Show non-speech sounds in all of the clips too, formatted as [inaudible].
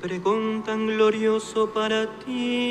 Pregón tan glorioso para ti.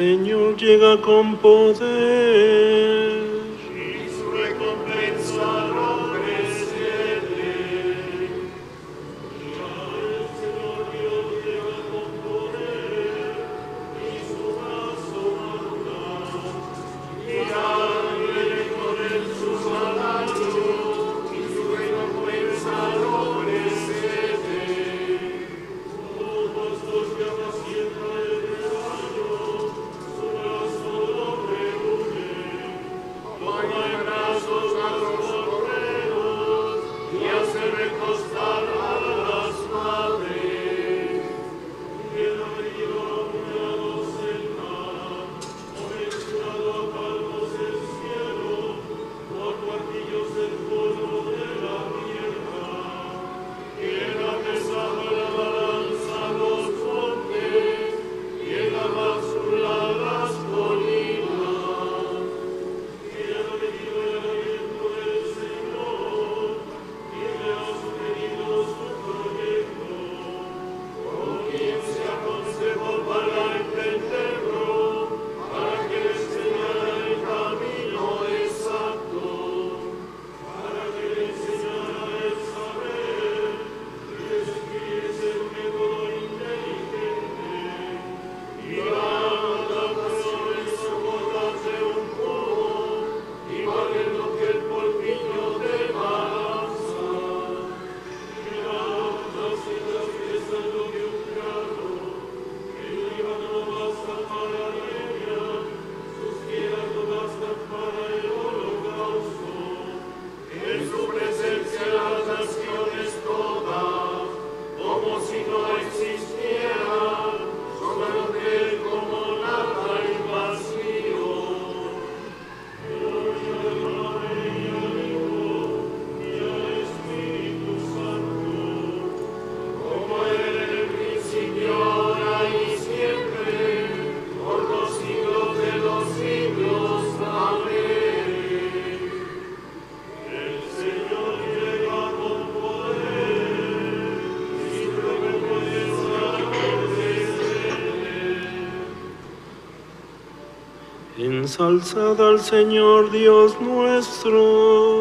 Señor llega con poder. Ensalzad al Señor Dios nuestro.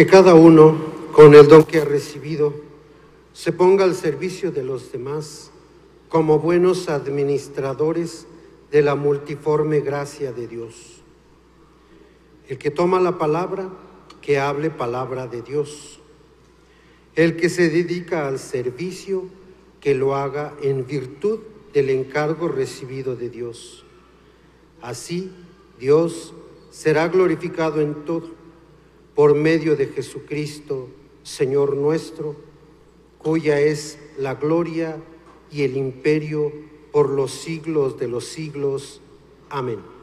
Que cada uno, con el don que ha recibido, se ponga al servicio de los demás como buenos administradores de la multiforme gracia de Dios. El que toma la palabra, que hable palabra de Dios. El que se dedica al servicio, que lo haga en virtud del encargo recibido de Dios. Así, Dios será glorificado en todo por medio de Jesucristo, Señor nuestro, cuya es la gloria y el imperio por los siglos de los siglos. Amén.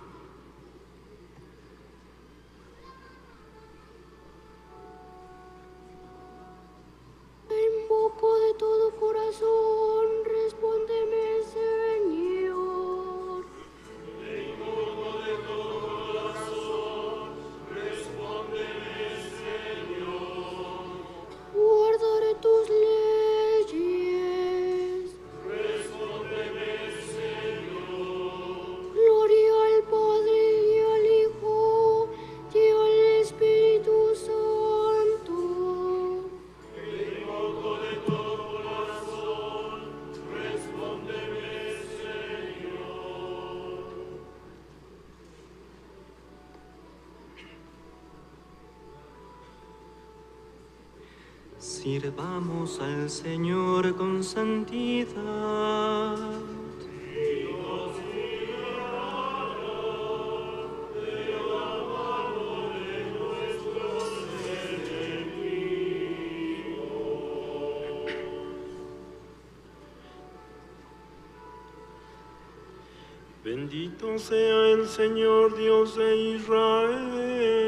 Sirvamos al Señor con santidad. Bendito sea el Señor Dios de Israel.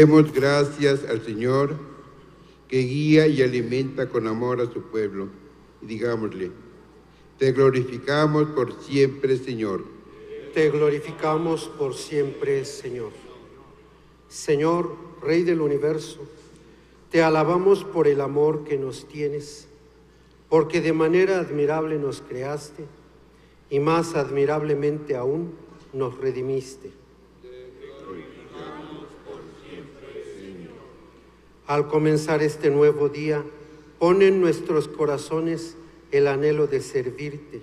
Demos gracias al Señor que guía y alimenta con amor a su pueblo. Y digámosle, te glorificamos por siempre, Señor. Te glorificamos por siempre, Señor. Señor, Rey del universo, te alabamos por el amor que nos tienes. porque de manera admirable nos creaste y más admirablemente aún nos redimiste. Al comenzar este nuevo día, pon en nuestros corazones el anhelo de servirte,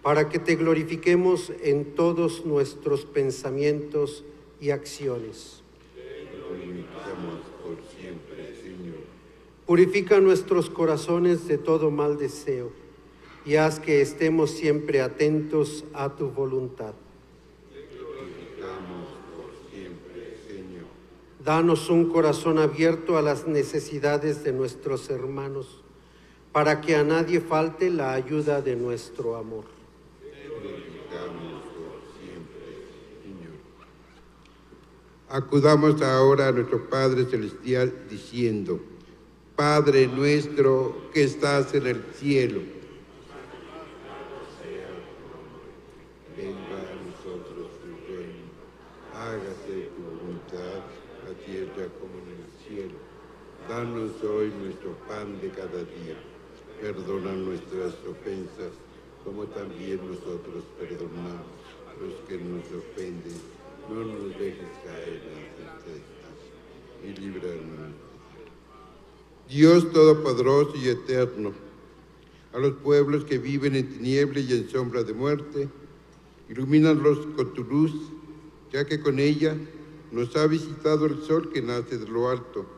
para que te glorifiquemos en todos nuestros pensamientos y acciones. Purifica nuestros corazones de todo mal deseo y haz que estemos siempre atentos a tu voluntad. Danos un corazón abierto a las necesidades de nuestros hermanos, para que a nadie falte la ayuda de nuestro amor. Acudamos ahora a nuestro Padre Celestial diciendo, Padre nuestro que estás en el cielo. Venga a nosotros tu reino, hágase tu voluntad, la tierra como en el cielo. Danos hoy nuestro pan de cada día. Perdona nuestras ofensas, como también nosotros perdonamos los que nos ofenden. No nos dejes caer en las tristezas y líbranos Dios Todopoderoso y Eterno, a los pueblos que viven en tinieblas y en sombra de muerte, ilumínalos con tu luz, ya que con ella nos ha visitado el sol que nace de lo alto,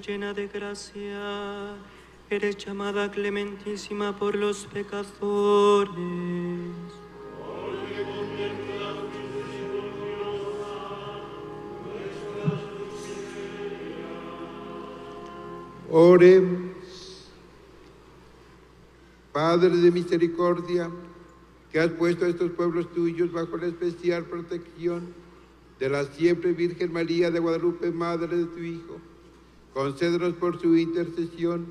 Llena de gracia, eres llamada clementísima por los pecadores. Oremos. Padre de misericordia, que has puesto a estos pueblos tuyos bajo la especial protección de la siempre Virgen María de Guadalupe, Madre de tu Hijo Concédenos por su intercesión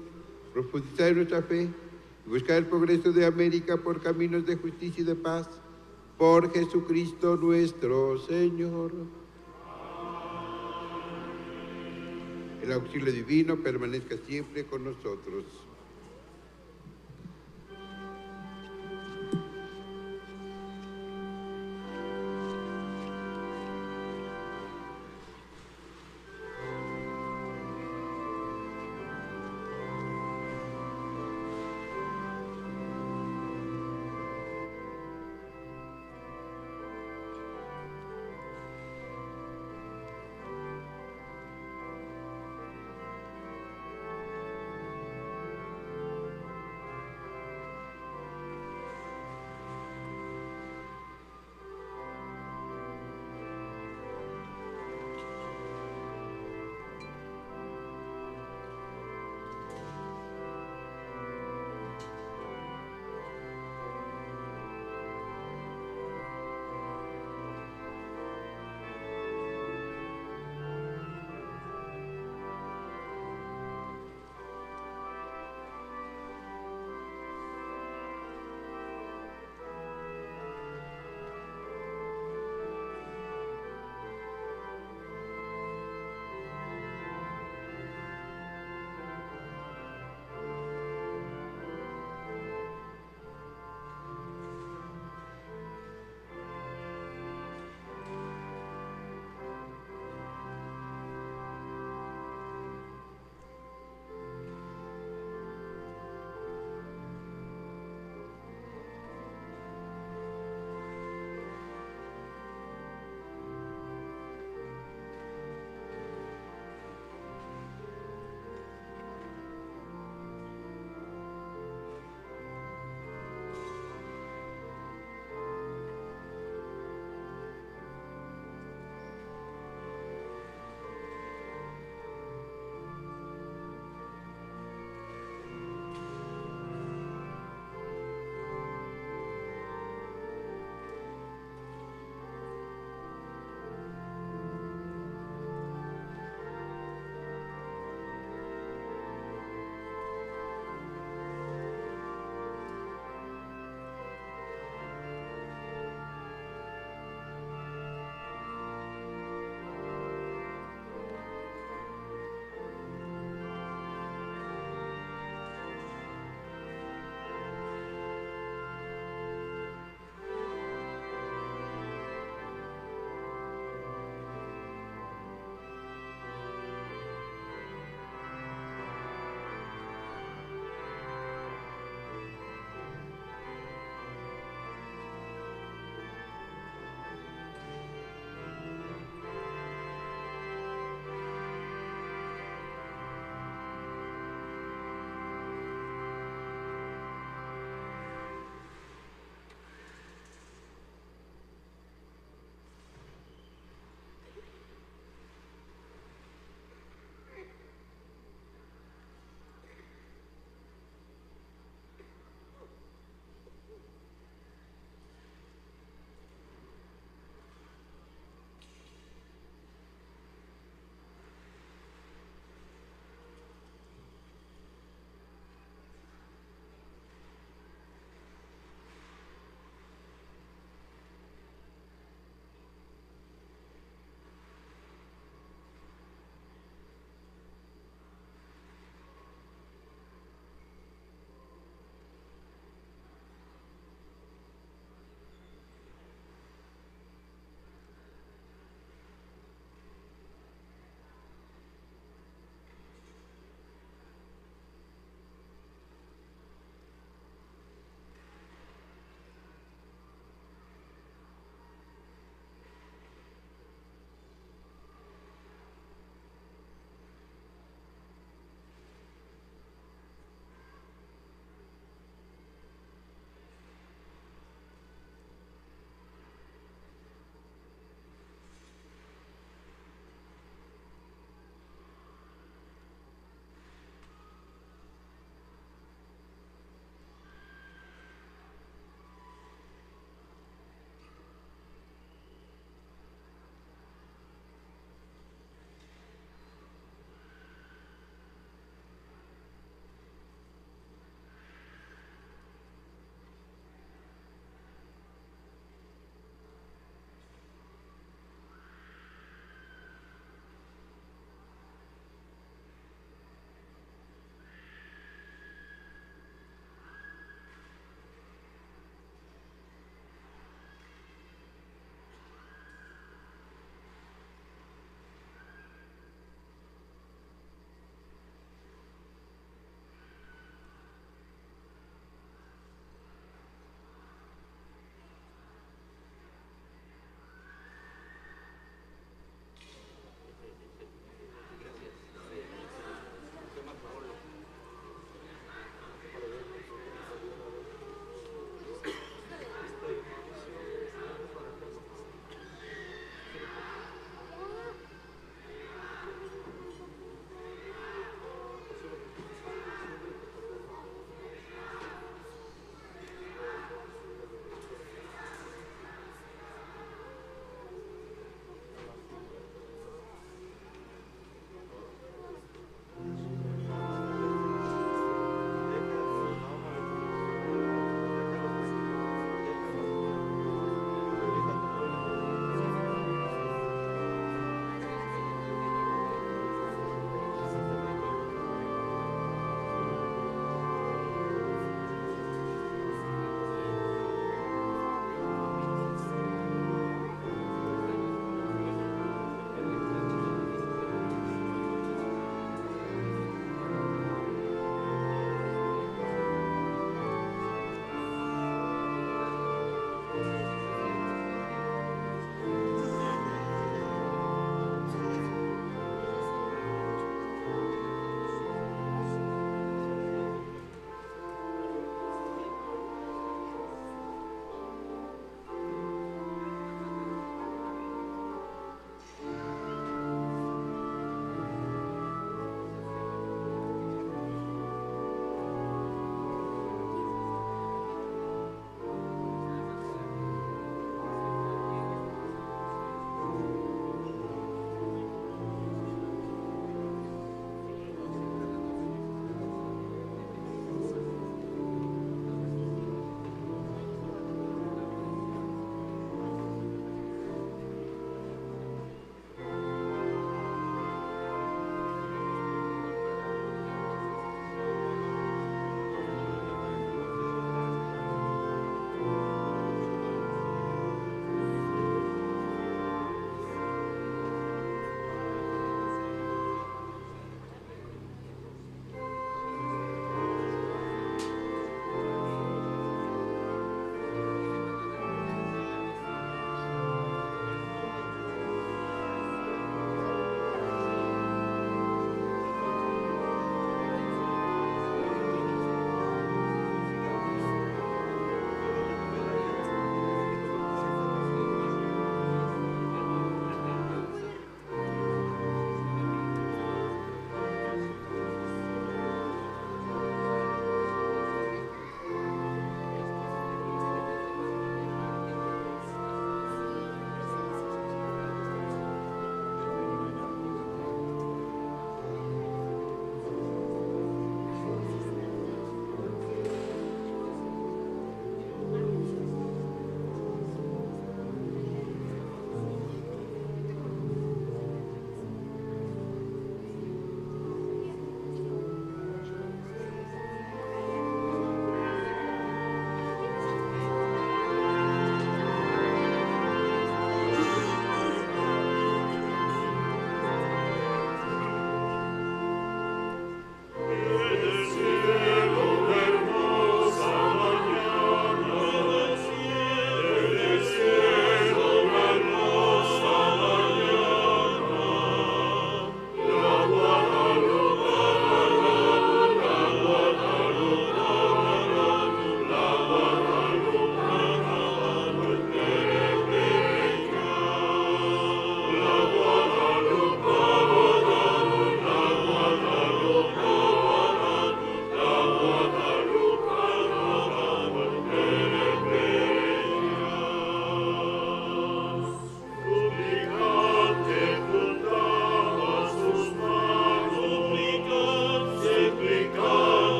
profundizar nuestra fe y buscar el progreso de América por caminos de justicia y de paz. Por Jesucristo nuestro Señor. El auxilio divino permanezca siempre con nosotros.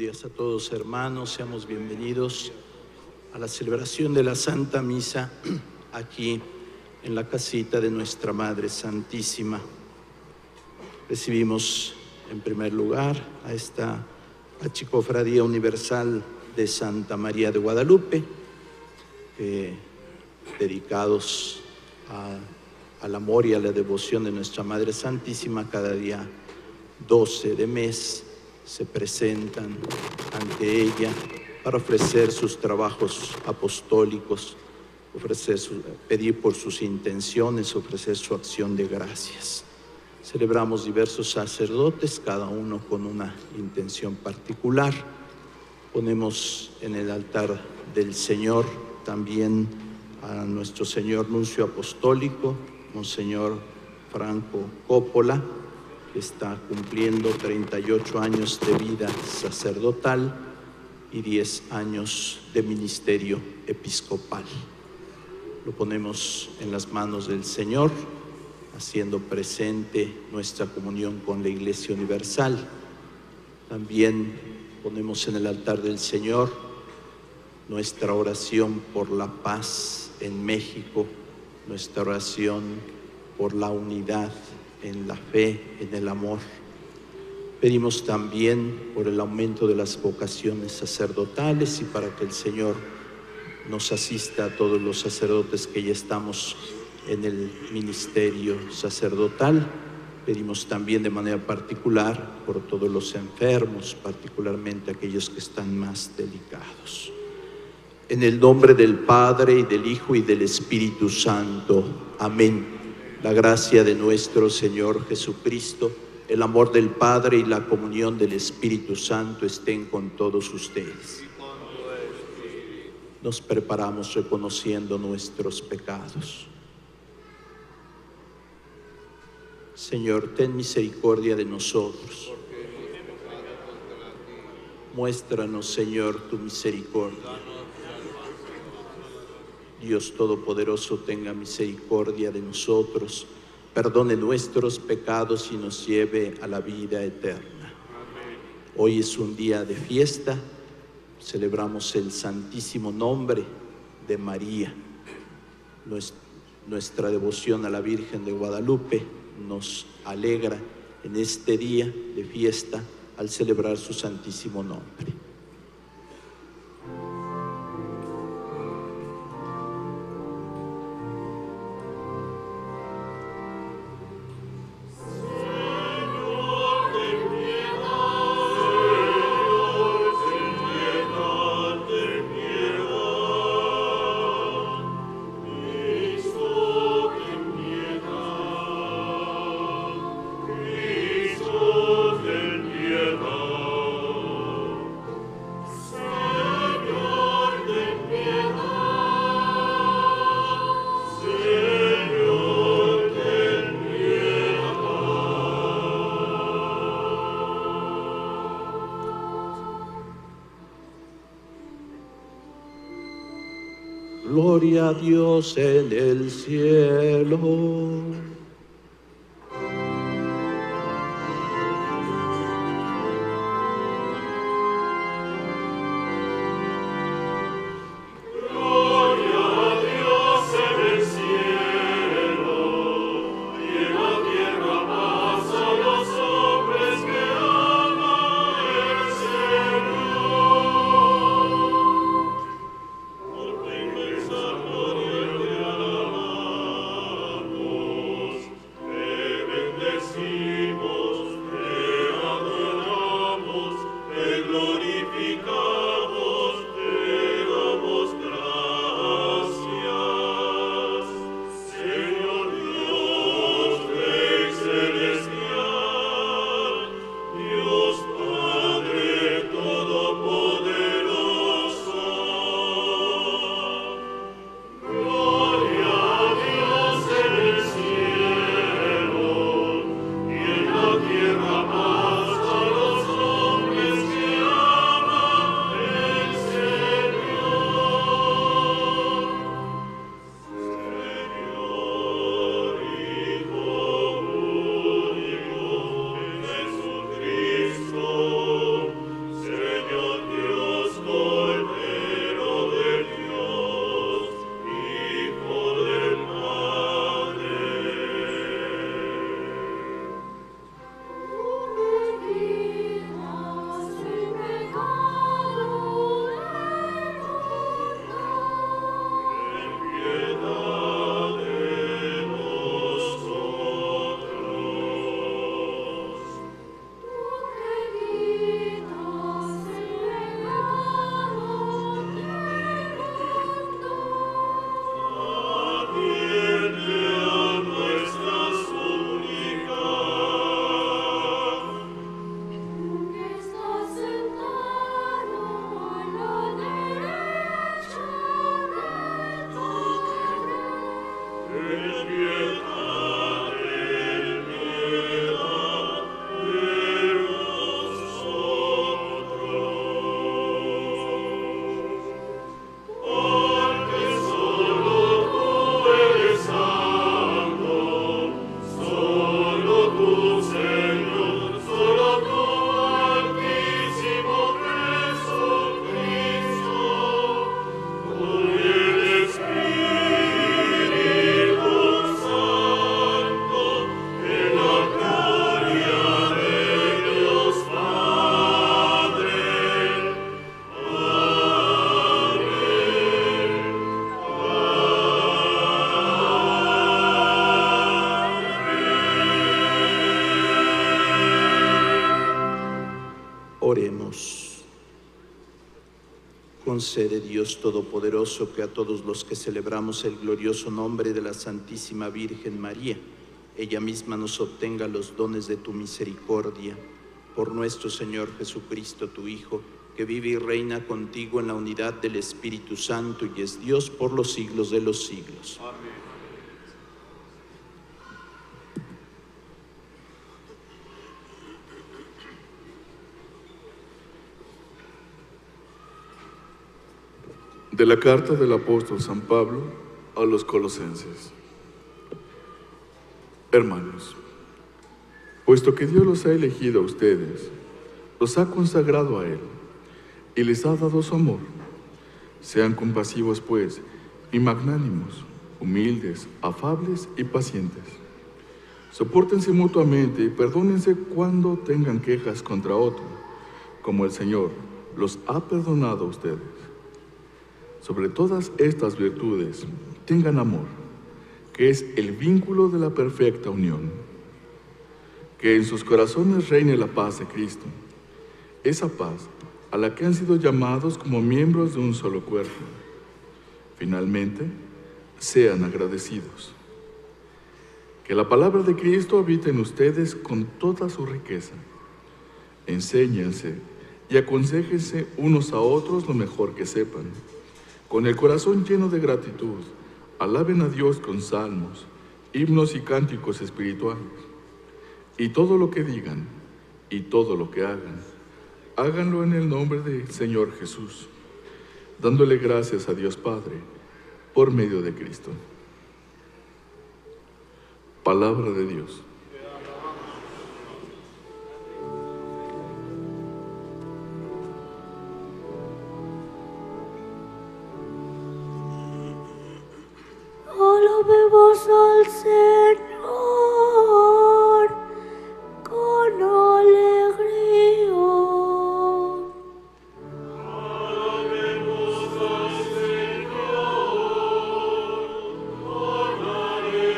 Días a todos hermanos, seamos bienvenidos a la celebración de la Santa Misa [clears throat] aquí en la casita de nuestra Madre Santísima. Recibimos en primer lugar a esta Achicofradía Universal de Santa María de Guadalupe, dedicados al amor y a la devoción de nuestra Madre Santísima, cada día 12 de mes se presentan ante ella para ofrecer sus trabajos apostólicos, ofrecer pedir por sus intenciones, ofrecer su acción de gracias. Celebramos diversos sacerdotes, cada uno con una intención particular. Ponemos en el altar del Señor también a nuestro Señor Nuncio Apostólico, Monseñor Franco Coppola, está cumpliendo 38 años de vida sacerdotal y 10 años de ministerio episcopal. Lo ponemos en las manos del Señor, haciendo presente nuestra comunión con la Iglesia Universal. También ponemos en el altar del Señor nuestra oración por la paz en México, nuestra oración por la unidad en la fe, en el amor. Pedimos también por el aumento de las vocaciones sacerdotales y para que el Señor nos asista a todos los sacerdotes que ya estamos en el ministerio sacerdotal. Pedimos también de manera particular por todos los enfermos, particularmente aquellos que están más delicados. En el nombre del Padre y del Hijo y del Espíritu Santo. Amén. La gracia de nuestro Señor Jesucristo, el amor del Padre y la comunión del Espíritu Santo estén con todos ustedes. Nos preparamos reconociendo nuestros pecados. Señor, ten misericordia de nosotros. Muéstranos, Señor, tu misericordia Dios Todopoderoso tenga misericordia de nosotros, perdone nuestros pecados y nos lleve a la vida eterna. Hoy es un día de fiesta, celebramos el santísimo nombre de María. Nuestra devoción a la Virgen de Guadalupe nos alegra en este día de fiesta al celebrar su santísimo nombre. Dios en el cielo. Concede Dios Todopoderoso que a todos los que celebramos el glorioso nombre de la Santísima Virgen María, ella misma nos obtenga los dones de tu misericordia. Por nuestro Señor Jesucristo, tu Hijo, que vive y reina contigo en la unidad del Espíritu Santo y es Dios por los siglos de los siglos. Amén. De la carta del apóstol San Pablo a los colosenses. Hermanos, puesto que Dios los ha elegido a ustedes, los ha consagrado a Él y les ha dado su amor, sean compasivos pues y magnánimos, humildes, afables y pacientes. Sopórtense mutuamente y perdónense cuando tengan quejas contra otro, como el Señor los ha perdonado a ustedes. Sobre todas estas virtudes, tengan amor, que es el vínculo de la perfecta unión. Que en sus corazones reine la paz de Cristo, esa paz a la que han sido llamados como miembros de un solo cuerpo. Finalmente, sean agradecidos. Que la palabra de Cristo habite en ustedes con toda su riqueza. Enséñense y aconsejense unos a otros lo mejor que sepan con el corazón lleno de gratitud, alaben a Dios con salmos, himnos y cánticos espirituales. Y todo lo que digan y todo lo que hagan, háganlo en el nombre del Señor Jesús, dándole gracias a Dios Padre por medio de Cristo. Palabra de Dios. Alabemos al Señor con alegría. Alabemos al Señor con alegría.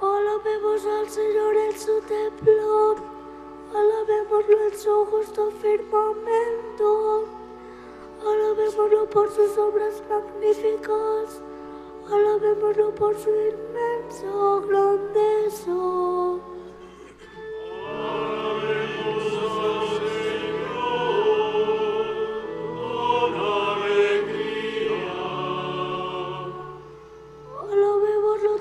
Alabemos al Señor en su templo. Alabémoslo en su justo firmamento. Por sus obras magníficas. Alabémoslo por su inmensa grandeza.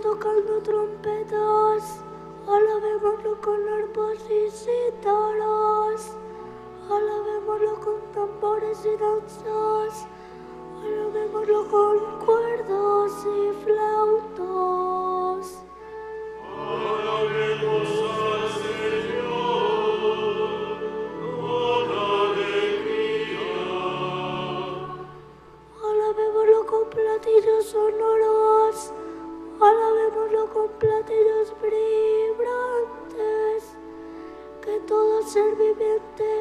Tocando trompetas. Alabémoslo con arpas y cítaras. Alabémoslo con tambores y danzas. Alabémoslo con cuerdas y flautas. Alabemos al Señor con alegría. Alabémoslo con platillos sonoros. Alabémoslo con platillos vibrantes. Que todo ser viviente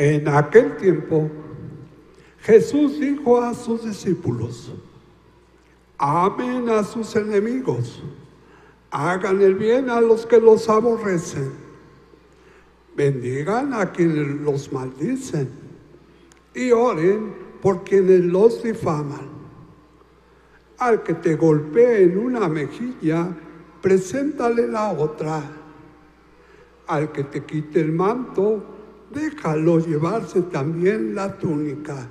En aquel tiempo, Jesús dijo a sus discípulos, amen a sus enemigos, hagan el bien a los que los aborrecen, bendigan a quienes los maldicen y oren por quienes los difaman. Al que te golpee en una mejilla, preséntale la otra. Al que te quite el manto, déjalo llevarse también la túnica.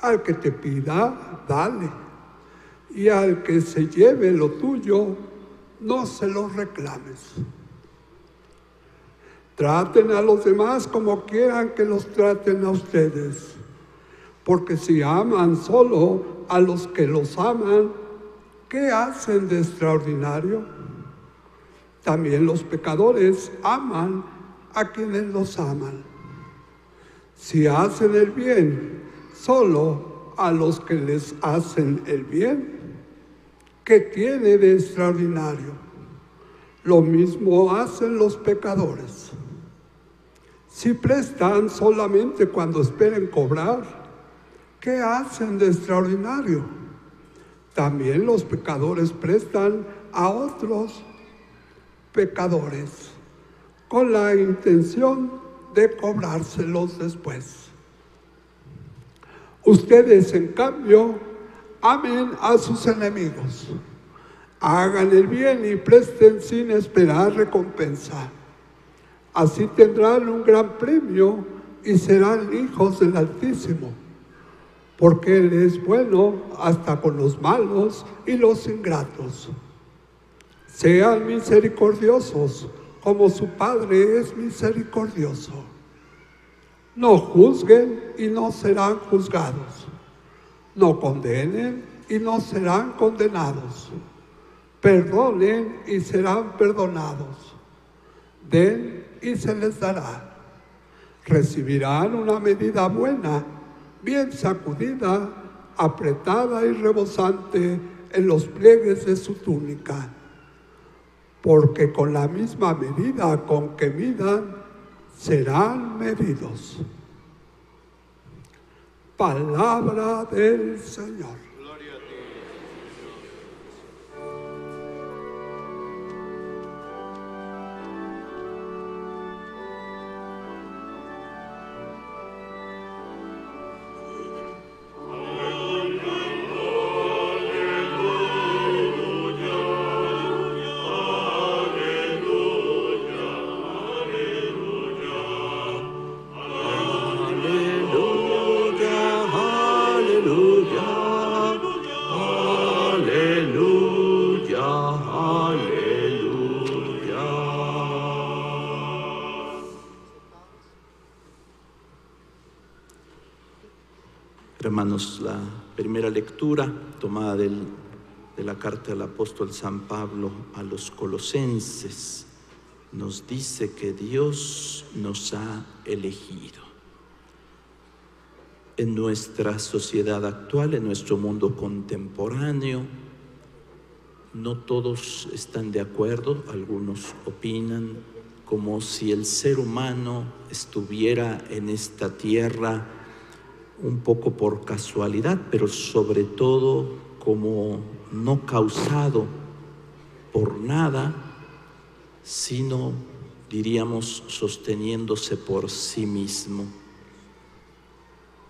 Al que te pida, dale. Y al que se lleve lo tuyo, no se lo reclames. Traten a los demás como quieran que los traten a ustedes. Porque si aman solo a los que los aman, ¿qué hacen de extraordinario? También los pecadores aman a quienes los aman. Si hacen el bien solo a los que les hacen el bien, ¿qué tiene de extraordinario? Lo mismo hacen los pecadores. Si prestan solamente cuando esperen cobrar, ¿qué hacen de extraordinario? También los pecadores prestan a otros pecadores con la intención de cobrárselos después. Ustedes, en cambio, amen a sus enemigos, hagan el bien y presten sin esperar recompensa. Así tendrán un gran premio y serán hijos del Altísimo, porque Él es bueno hasta con los malos y los ingratos. Sean misericordiosos como su Padre es misericordioso. No juzguen y no serán juzgados. No condenen y no serán condenados. Perdonen y serán perdonados. Den y se les dará. Recibirán una medida buena, bien sacudida, apretada y rebosante en los pliegues de su túnica porque con la misma medida con que midan, serán medidos. Palabra del Señor. Tomada de la carta del apóstol San Pablo a los colosenses nos dice que Dios nos ha elegido. En nuestra sociedad actual, en nuestro mundo contemporáneo, no todos están de acuerdo, algunos opinan como si el ser humano estuviera en esta tierra un poco por casualidad, pero sobre todo como no causado por nada, sino, diríamos, sosteniéndose por sí mismo.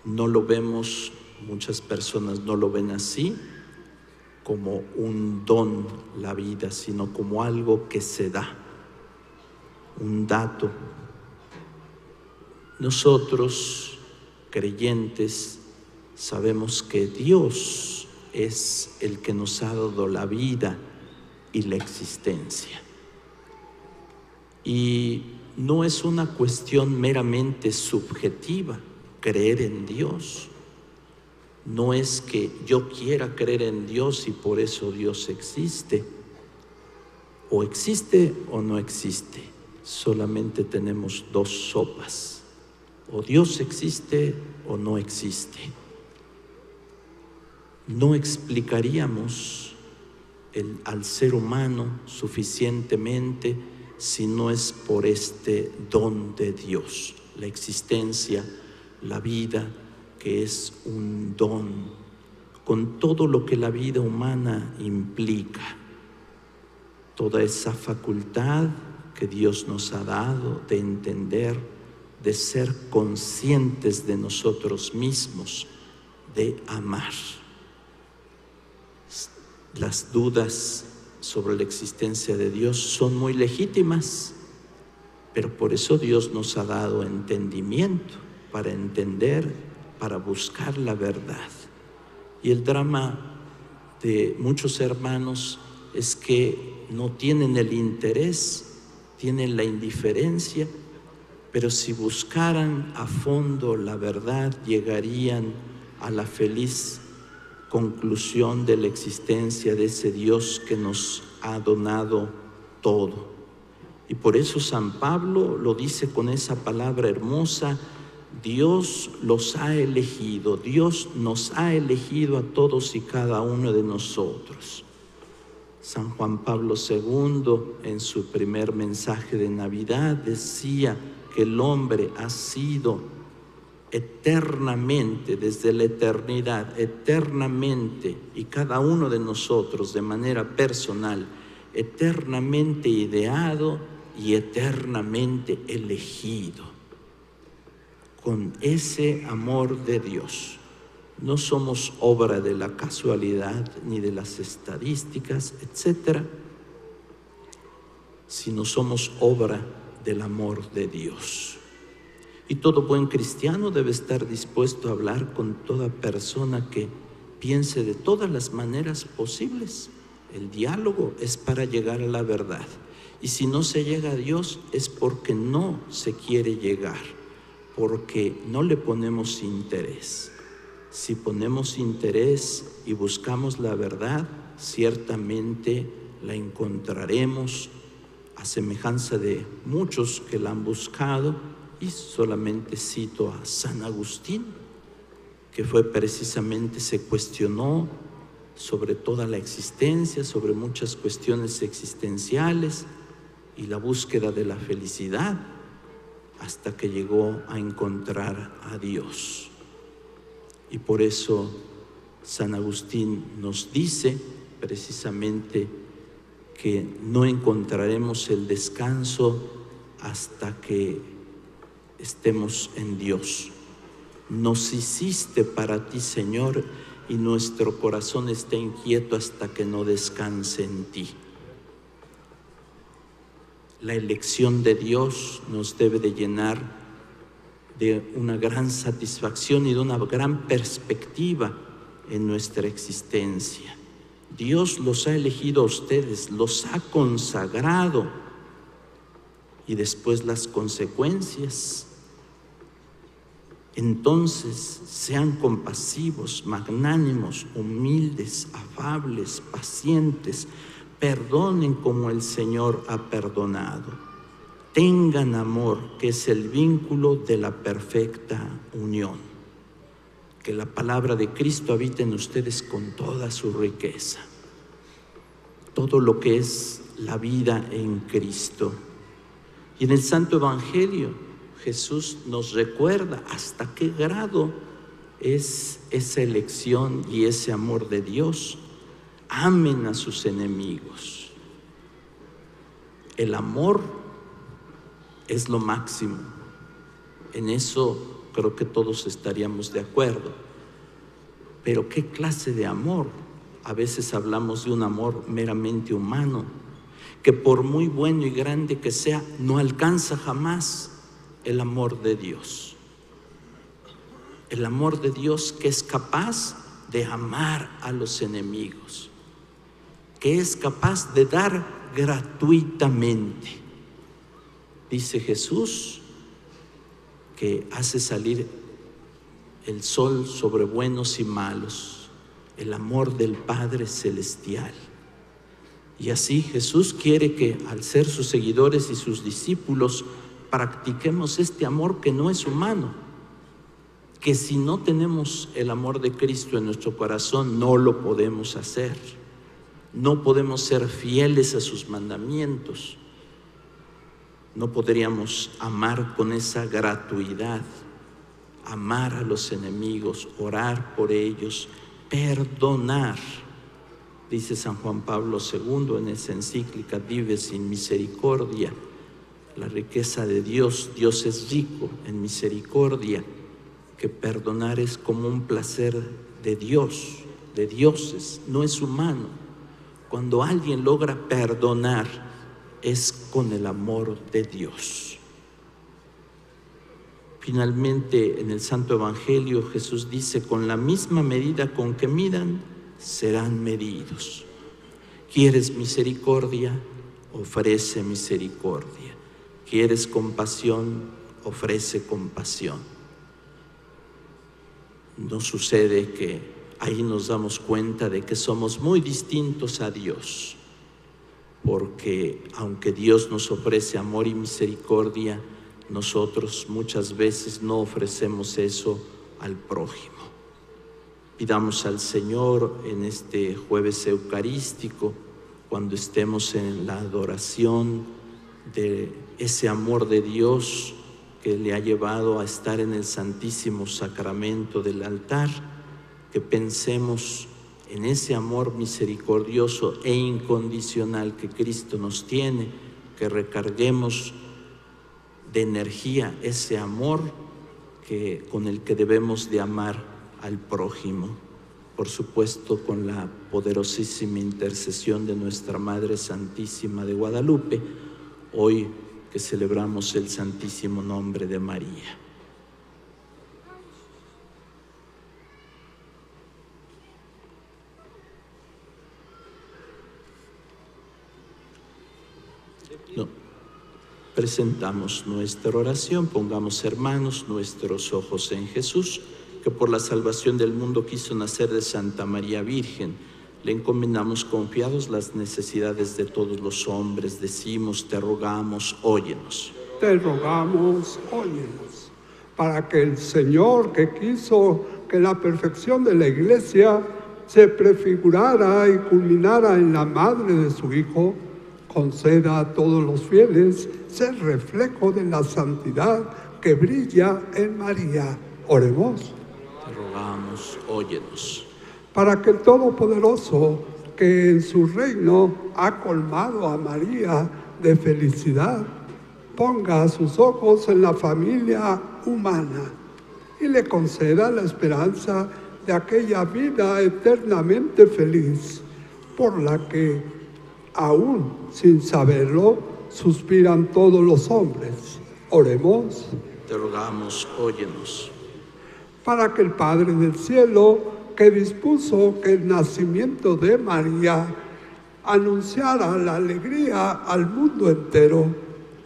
No lo vemos, muchas personas no lo ven así, como un don la vida, sino como algo que se da, un dato. Nosotros creyentes sabemos que Dios es el que nos ha dado la vida y la existencia. Y no es una cuestión meramente subjetiva creer en Dios. No es que yo quiera creer en Dios y por eso Dios existe. O existe o no existe. Solamente tenemos dos sopas. O Dios existe o no existe. No explicaríamos al ser humano suficientemente si no es por este don de Dios, la existencia, la vida, que es un don, con todo lo que la vida humana implica, toda esa facultad que Dios nos ha dado de entender, de ser conscientes de nosotros mismos, de amar. Las dudas sobre la existencia de Dios son muy legítimas, pero por eso Dios nos ha dado entendimiento para entender, para buscar la verdad. Y el drama de muchos hermanos es que no tienen el interés, tienen la indiferencia, pero si buscaran a fondo la verdad, llegarían a la feliz conclusión de la existencia de ese Dios que nos ha donado todo. Y por eso San Pablo lo dice con esa palabra hermosa, Dios los ha elegido, Dios nos ha elegido a todos y cada uno de nosotros. San Juan Pablo II en su primer mensaje de Navidad decía que el hombre ha sido eternamente, desde la eternidad, eternamente, y cada uno de nosotros de manera personal, eternamente ideado y eternamente elegido, con ese amor de Dios. No somos obra de la casualidad ni de las estadísticas, etcétera, sino somos obra del amor de Dios. Y todo buen cristiano debe estar dispuesto a hablar con toda persona que piense de todas las maneras posibles. El diálogo es para llegar a la verdad. Y si no se llega a Dios es porque no se quiere llegar, porque no le ponemos interés. Si ponemos interés y buscamos la verdad, ciertamente la encontraremos a semejanza de muchos que la han buscado y solamente cito a San Agustín, que fue precisamente, se cuestionó sobre toda la existencia, sobre muchas cuestiones existenciales y la búsqueda de la felicidad hasta que llegó a encontrar a Dios. Y por eso San Agustín nos dice precisamente que no encontraremos el descanso hasta que estemos en Dios. Nos hiciste para ti, Señor, y nuestro corazón está inquieto hasta que no descanse en ti. La elección de Dios nos debe de llenar de una gran satisfacción y de una gran perspectiva en nuestra existencia. Dios los ha elegido a ustedes, los ha consagrado y después las consecuencias. Entonces sean compasivos, magnánimos, humildes, afables, pacientes, perdonen como el Señor ha perdonado. Tengan amor, que es el vínculo de la perfecta unión. Que la palabra de Cristo habite en ustedes con toda su riqueza. Todo lo que es la vida en Cristo y en el Santo Evangelio Jesús nos recuerda hasta qué grado es esa elección y ese amor de Dios. Amen a sus enemigos. El amor es lo máximo. En eso creo que todos estaríamos de acuerdo. Pero ¿qué clase de amor? A veces hablamos de un amor meramente humano, que por muy bueno y grande que sea, no alcanza jamás el amor de Dios. El amor de Dios que es capaz de amar a los enemigos, que es capaz de dar gratuitamente. dice Jesús, que hace salir el sol sobre buenos y malos, el amor del Padre Celestial. Y así Jesús quiere que al ser sus seguidores y sus discípulos practiquemos este amor que no es humano, que si no tenemos el amor de Cristo en nuestro corazón no lo podemos hacer, no podemos ser fieles a sus mandamientos, no podríamos amar con esa gratuidad amar a los enemigos, orar por ellos, perdonar. Dice San Juan Pablo II en esa encíclica, vive sin misericordia. La riqueza de Dios, Dios es rico en misericordia, que perdonar es como un placer de Dios, de dioses, no es humano. Cuando alguien logra perdonar, es con el amor de Dios. Finalmente, en el Santo Evangelio Jesús dice, con la misma medida con que midan, serán medidos. ¿Quieres misericordia? Ofrece misericordia. ¿Quieres compasión? Ofrece compasión. No sucede que ahí nos damos cuenta de que somos muy distintos a Dios, porque aunque Dios nos ofrece amor y misericordia, nosotros muchas veces no ofrecemos eso al prójimo. Pidamos al Señor en este jueves eucarístico, cuando estemos en la adoración de ese amor de Dios que le ha llevado a estar en el Santísimo Sacramento del altar, que pensemos en ese amor misericordioso e incondicional que Cristo nos tiene, que recarguemos de energía, ese amor que, con el que debemos de amar al prójimo. Por supuesto, con la poderosísima intercesión de nuestra Madre Santísima de Guadalupe, hoy que celebramos el Santísimo Nombre de María. Presentamos nuestra oración, pongamos hermanos nuestros ojos en Jesús, que por la salvación del mundo quiso nacer de Santa María Virgen. Le encomendamos confiados las necesidades de todos los hombres. Decimos, te rogamos, óyenos. Te rogamos, óyenos, para que el Señor que quiso que la perfección de la iglesia se prefigurara y culminara en la madre de su Hijo, conceda a todos los fieles ser reflejo de la santidad que brilla en María. Oremos. Te rogamos, óyenos. Para que el Todopoderoso, que en su reino ha colmado a María de felicidad, ponga sus ojos en la familia humana y le conceda la esperanza de aquella vida eternamente feliz por la que aún sin saberlo, suspiran todos los hombres. Oremos. Te rogamos, óyenos. Para que el Padre del cielo, que dispuso que el nacimiento de María anunciara la alegría al mundo entero,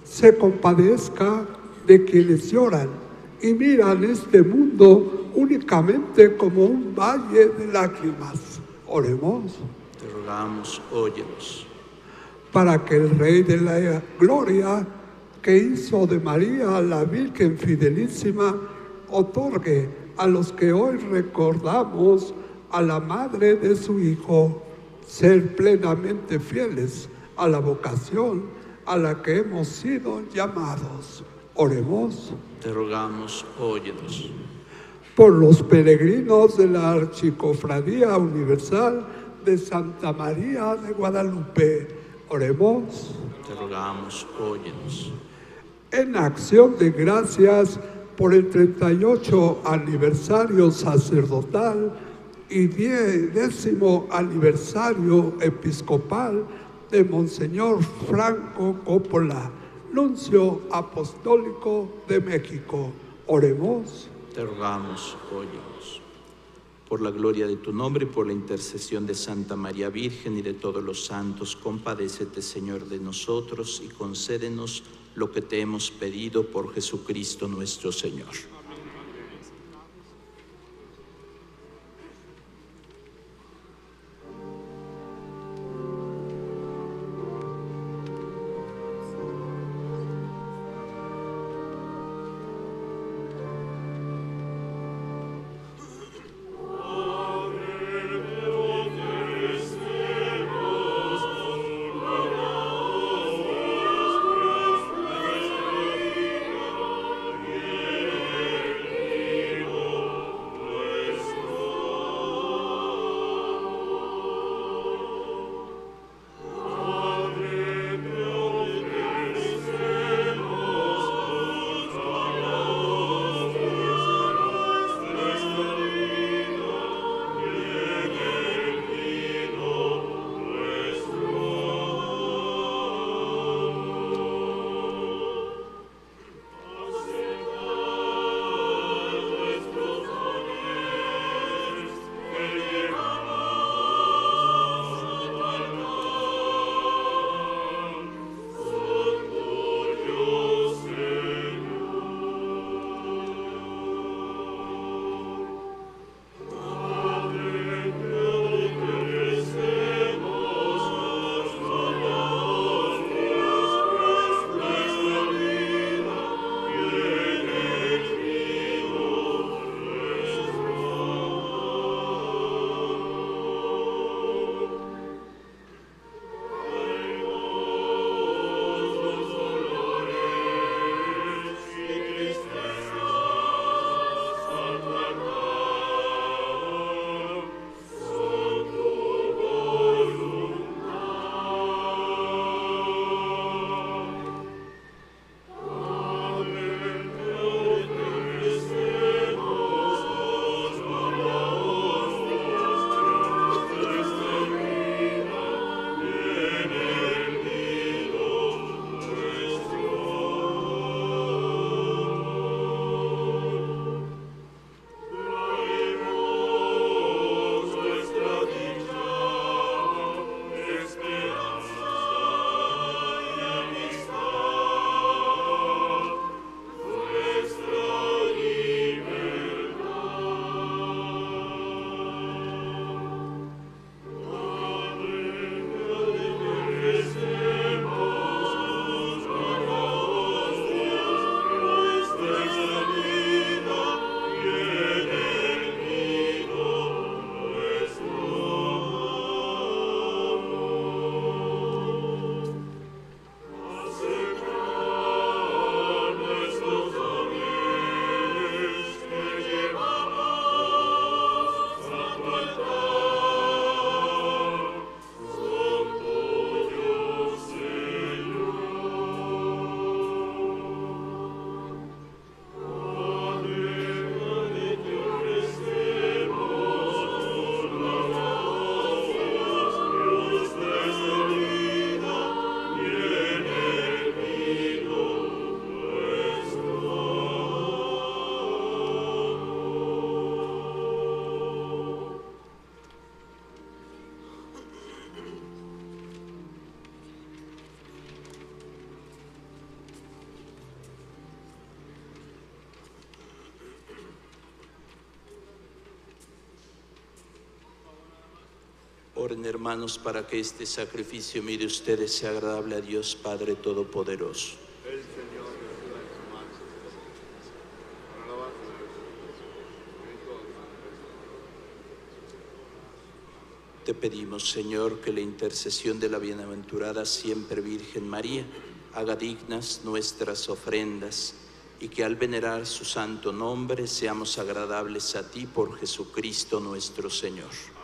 se compadezca de quienes lloran y miran este mundo únicamente como un valle de lágrimas. Oremos. Te rogamos, óyenos para que el Rey de la Gloria, que hizo de María la Virgen Fidelísima, otorgue a los que hoy recordamos a la madre de su Hijo ser plenamente fieles a la vocación a la que hemos sido llamados. Oremos. Te rogamos, óyenos. Por los peregrinos de la Archicofradía Universal de Santa María de Guadalupe Oremos. Te rogamos, óyenos. En acción de gracias por el 38 aniversario sacerdotal y 10 décimo aniversario episcopal de Monseñor Franco Coppola, nuncio apostólico de México. Oremos. Te rogamos, óyenos por la gloria de tu nombre y por la intercesión de Santa María Virgen y de todos los santos, compadécete, Señor, de nosotros y concédenos lo que te hemos pedido por Jesucristo nuestro Señor. Oren hermanos para que este sacrificio mío de ustedes sea agradable a Dios Padre Todopoderoso. Te pedimos, Señor, que la intercesión de la bienaventurada siempre Virgen María haga dignas nuestras ofrendas y que al venerar su santo nombre seamos agradables a ti por Jesucristo nuestro Señor.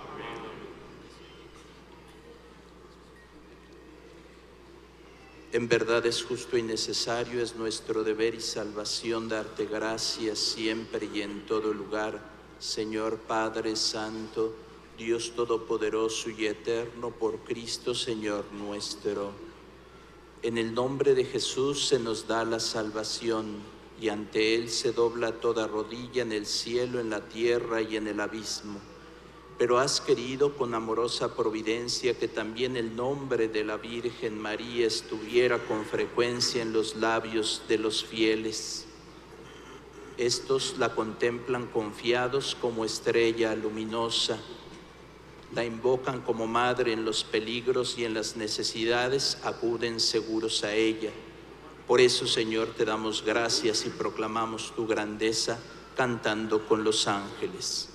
En verdad es justo y necesario, es nuestro deber y salvación darte gracias siempre y en todo lugar, Señor Padre Santo, Dios Todopoderoso y Eterno, por Cristo Señor nuestro. En el nombre de Jesús se nos da la salvación y ante Él se dobla toda rodilla en el cielo, en la tierra y en el abismo pero has querido con amorosa providencia que también el nombre de la Virgen María estuviera con frecuencia en los labios de los fieles. Estos la contemplan confiados como estrella luminosa, la invocan como madre en los peligros y en las necesidades, acuden seguros a ella. Por eso, Señor, te damos gracias y proclamamos tu grandeza cantando con los ángeles.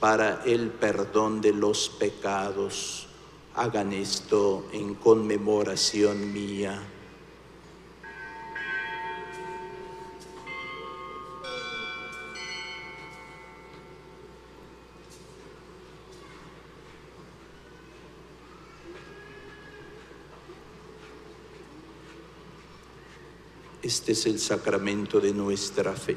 para el perdón de los pecados. Hagan esto en conmemoración mía. Este es el sacramento de nuestra fe.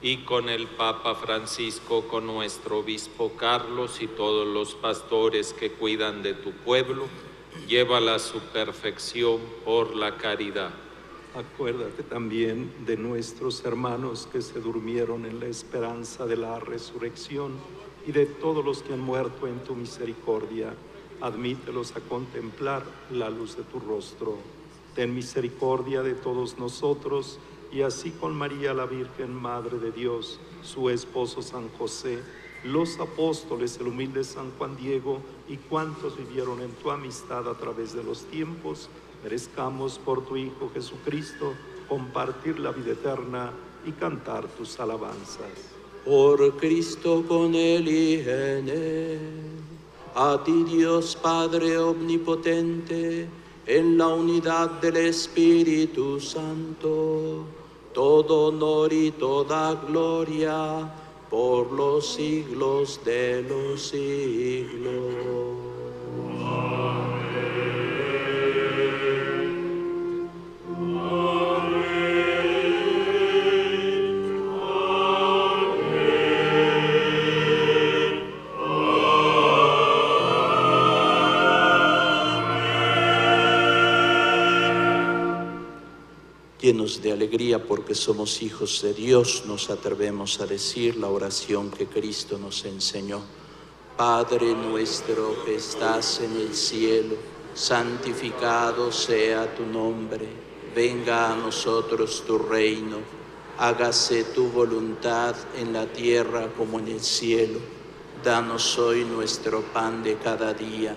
y con el Papa Francisco, con nuestro obispo Carlos y todos los pastores que cuidan de tu pueblo, llévala a su perfección por la caridad. Acuérdate también de nuestros hermanos que se durmieron en la esperanza de la resurrección y de todos los que han muerto en tu misericordia. Admítelos a contemplar la luz de tu rostro. Ten misericordia de todos nosotros y así con María la Virgen, Madre de Dios, su esposo San José, los apóstoles, el humilde San Juan Diego y cuantos vivieron en tu amistad a través de los tiempos, merezcamos por tu Hijo Jesucristo compartir la vida eterna y cantar tus alabanzas. por Cristo con él y en él. A ti Dios Padre Omnipotente, en la unidad del Espíritu Santo, todo honor y toda gloria por los siglos de los siglos. De alegría porque somos hijos de Dios, nos atrevemos a decir la oración que Cristo nos enseñó. Padre nuestro que estás en el cielo, santificado sea tu nombre, venga a nosotros tu reino, hágase tu voluntad en la tierra como en el cielo. Danos hoy nuestro pan de cada día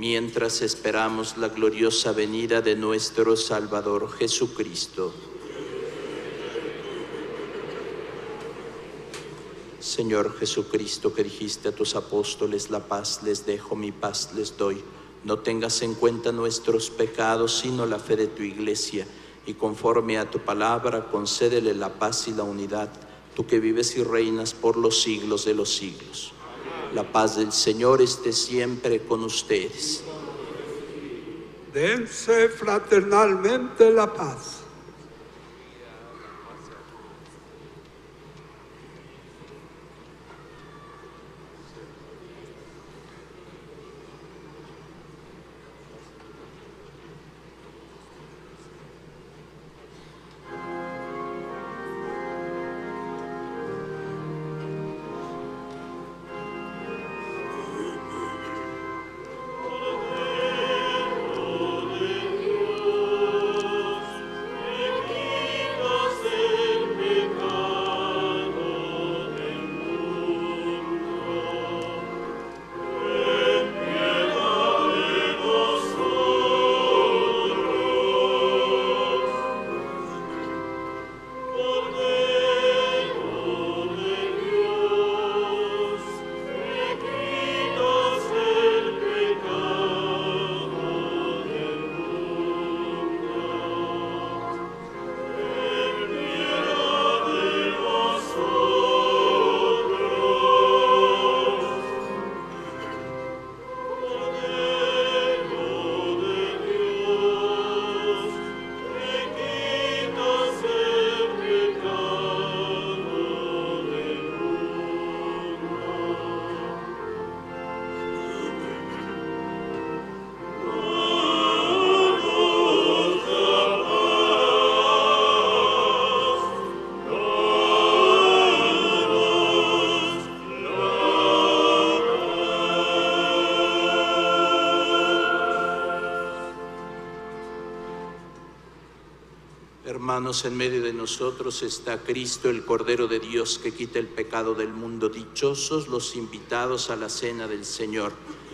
mientras esperamos la gloriosa venida de nuestro Salvador Jesucristo. Señor Jesucristo, que dijiste a tus apóstoles, la paz les dejo, mi paz les doy. No tengas en cuenta nuestros pecados, sino la fe de tu iglesia, y conforme a tu palabra, concédele la paz y la unidad, tú que vives y reinas por los siglos de los siglos. La paz del Señor esté siempre con ustedes. Dense fraternalmente la paz. En medio de nosotros está Cristo, el Cordero de Dios, que quita el pecado del mundo. Dichosos los invitados a la cena del Señor.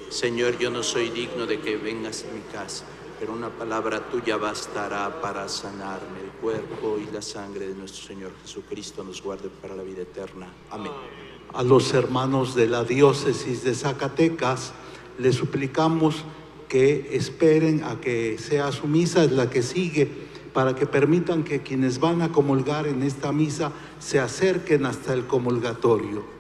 Señor, yo no soy digno de que vengas a mi casa, pero una palabra tuya bastará para sanarme. El cuerpo y la sangre de nuestro Señor Jesucristo nos guarden para la vida eterna. Amén. A los hermanos de la diócesis de Zacatecas les suplicamos que esperen a que sea su misa, es la que sigue para que permitan que quienes van a comulgar en esta misa se acerquen hasta el comulgatorio.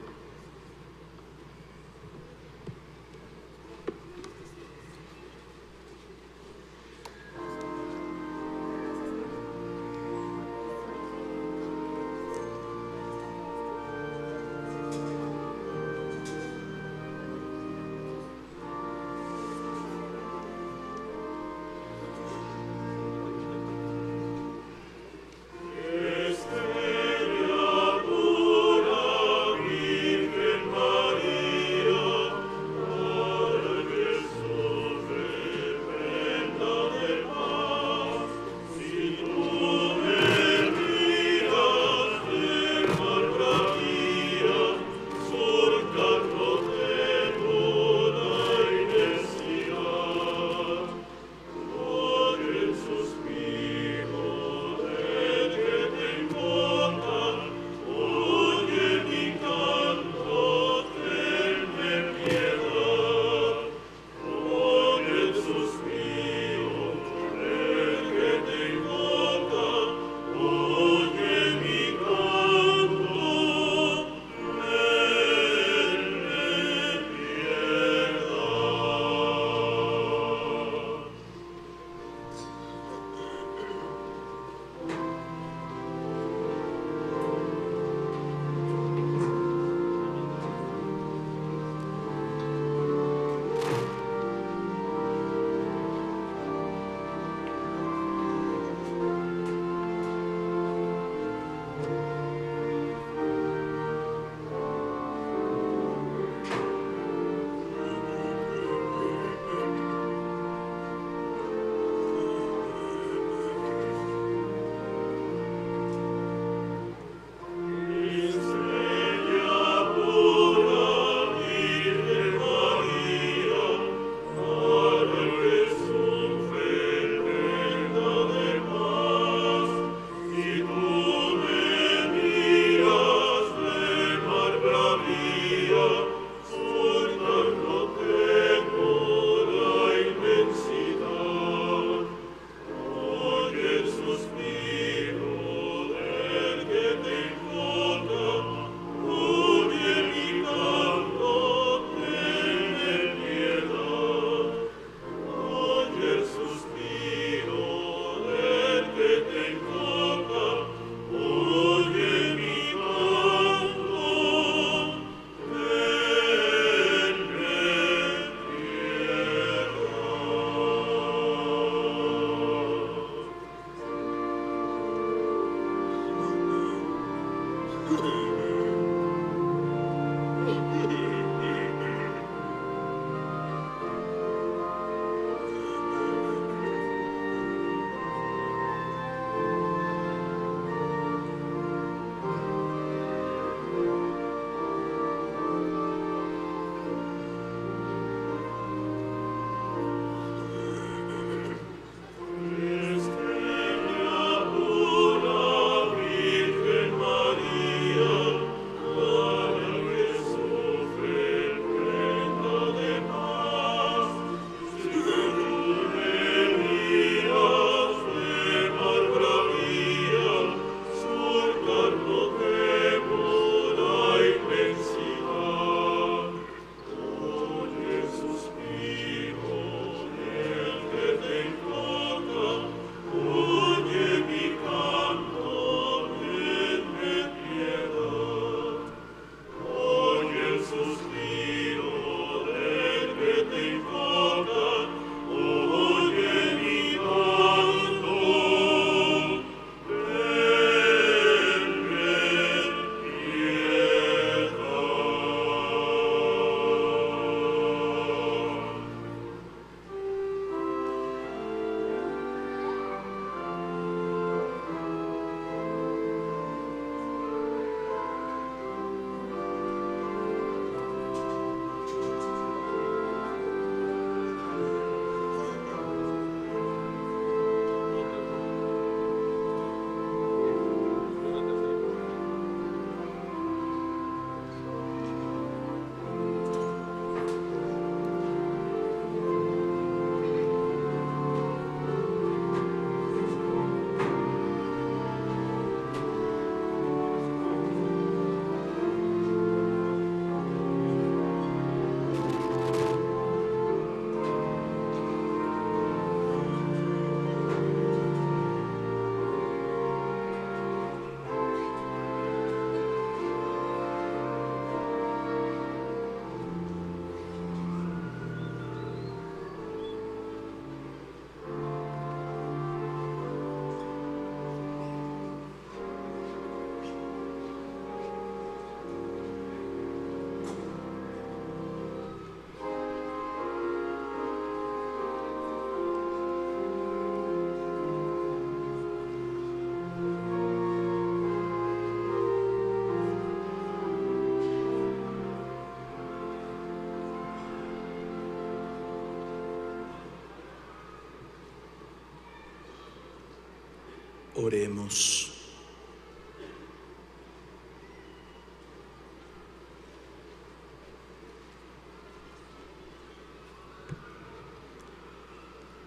Oremos.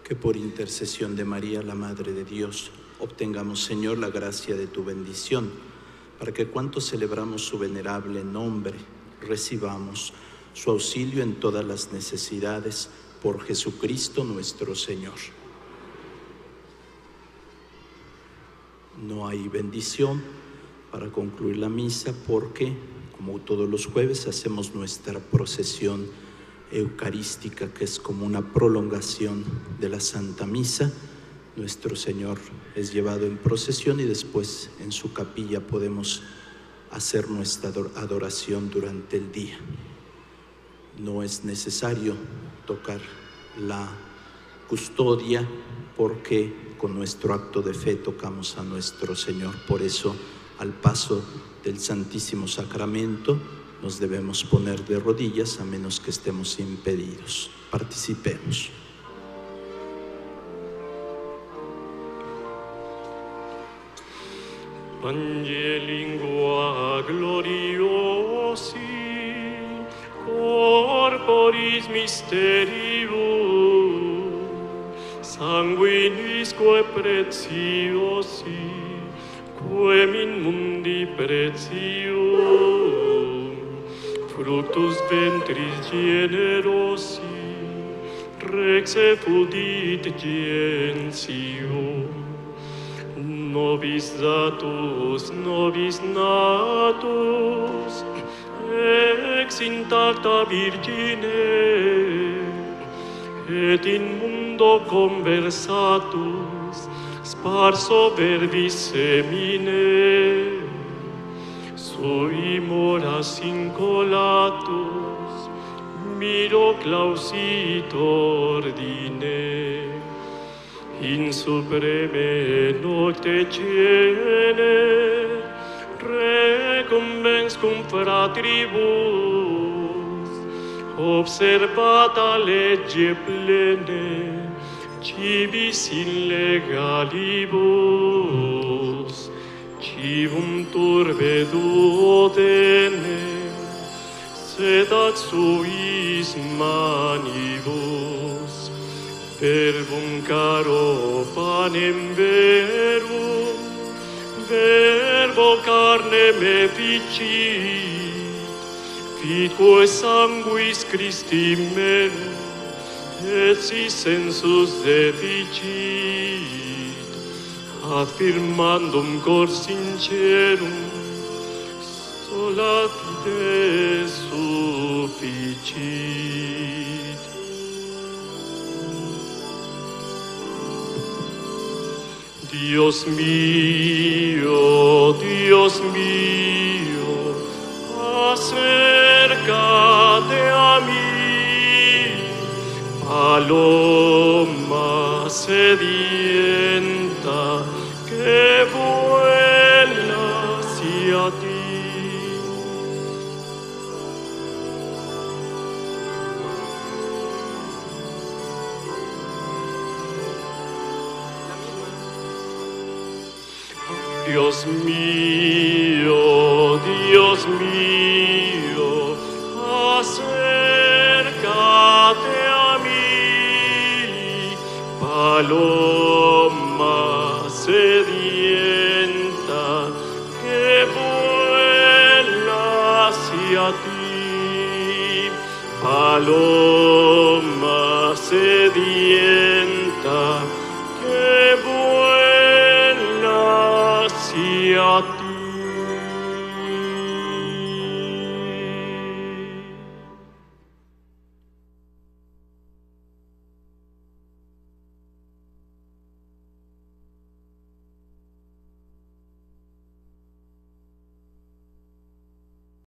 Que por intercesión de María, la Madre de Dios, obtengamos, Señor, la gracia de tu bendición, para que cuanto celebramos su venerable nombre, recibamos su auxilio en todas las necesidades por Jesucristo nuestro Señor. No hay bendición para concluir la misa porque, como todos los jueves, hacemos nuestra procesión eucarística, que es como una prolongación de la Santa Misa. Nuestro Señor es llevado en procesión y después en su capilla podemos hacer nuestra adoración durante el día. No es necesario tocar la custodia porque con nuestro acto de fe tocamos a nuestro Señor. Por eso, al paso del Santísimo Sacramento, nos debemos poner de rodillas a menos que estemos impedidos. Participemos. Angelingua gloriosi corporis mysterium quae preciosi, quem in mundi precium, fructus ventris generosi, rex effudit gentium, nobis datus, nobis natus, ex intacta virgine, et in mundi mundo conversatus sparso verbis semine. Sui moras incolatus miro clausit ordine in supreme nocte cene recombens cum fratribus observata legge plene cibis in legalibus, civum turbe duodene, sed ad suis manibus, verbum caro panem verum, verbo carne carnem efficit, ficus sanguis Christi menum, etsi sensus dedicit, ad firmandum cor sincerum, sola fide sufficit. Dios mio, Dios mio, acercate a mí, paloma sedienta que vuela hacia ti. Dios mío, Dios mío, acércate paloma sedienta que vuela hacia ti, paloma sedienta que vuela hacia ti.